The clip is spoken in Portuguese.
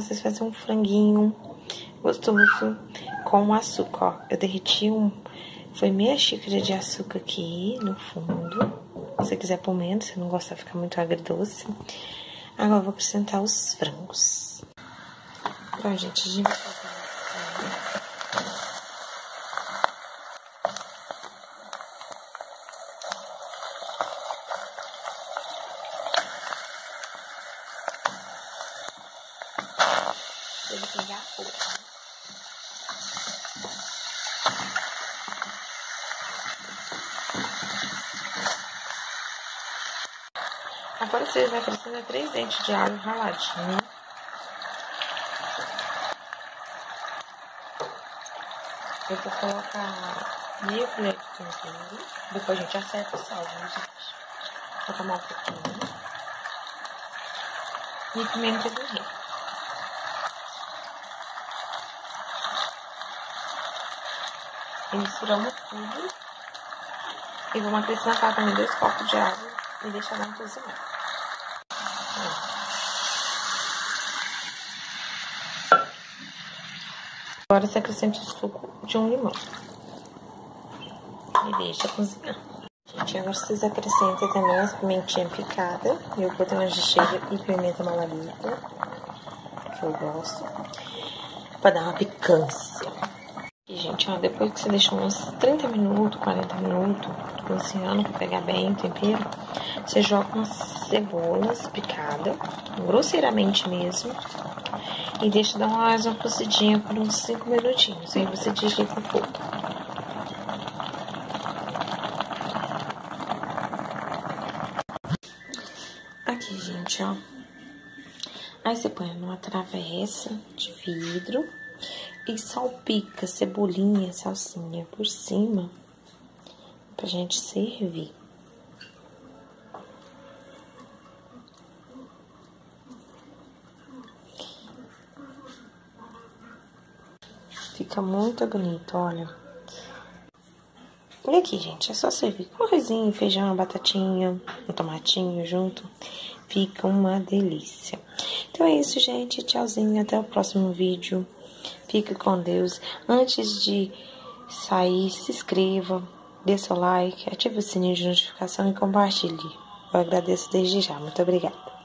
vocês fazer um franguinho gostoso com açúcar, ó. Eu derreti um... Foi meia xícara de açúcar aqui no fundo. Você quiser pôr menos, se não gostar, fica muito agridoce. Agora eu vou acrescentar os frangos. Bom, gente, a gente ele pegar fogo. Agora vocês vai acrescentar três dentes de alho raladinho. Eu vou colocar meia colher de tempero. Depois a gente acerta o sal, né, gente? Vou tomar um pouquinho. E pimenta do reino. E misturamos tudo. E vamos acrescentar também dois copos de água e deixar ela cozinhar. Agora você acrescenta o suco de um limão. E deixa cozinhar. Gente, agora vocês acrescentem também as pimentinhas picadas. Eu botei uma cheia e pimenta malalita, que eu gosto, pra dar uma picância. E, gente, ó, depois que você deixou uns 30 minutos, 40 minutos cozinhando para pegar bem o tempero, você joga umas cebolas picadas, grosseiramente mesmo, e deixa dar mais uma cozidinha por uns 5 minutinhos. Aí você desliga o fogo. Aqui, gente, ó. Aí você põe numa travessa de vidro e salpica cebolinha, salsinha por cima pra gente servir. Fica muito bonito, olha. E aqui, gente, é só servir com arrozinho, feijão, batatinha, um tomatinho junto. Fica uma delícia. Então é isso, gente. Tchauzinho. Até o próximo vídeo. Fique com Deus. Antes de sair, se inscreva, dê seu like, ative o sininho de notificação e compartilhe. Eu agradeço desde já. Muito obrigada.